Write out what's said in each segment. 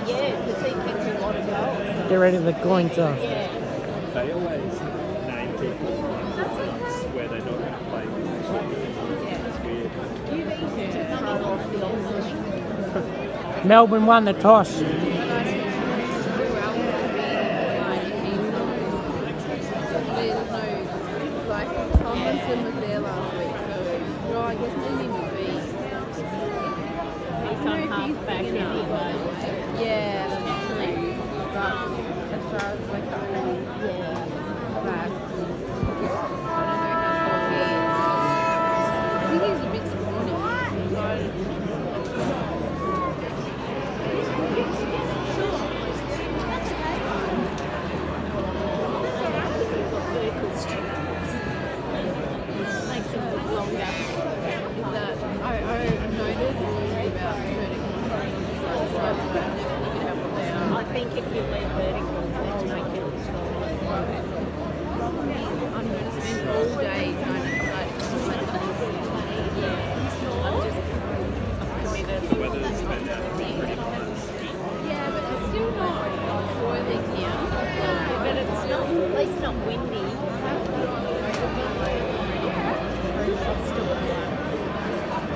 Oh yeah, because he kicked a lot of goals. Get ready, they're going to. Yeah. They always name people where they're not going to play It's weird. You need to throw off the opposition. Melbourne won the toss. Like Tomlinson think if you leave vertical, it'll make stronger. I'm going to spend all day trying to decide I'm just committed. Weather's been out Yeah, but it's still not boiling here. But it's not, at least not windy.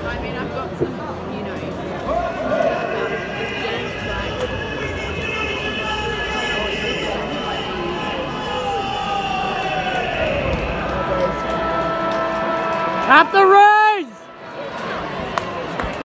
I mean, I've got some, Up the road!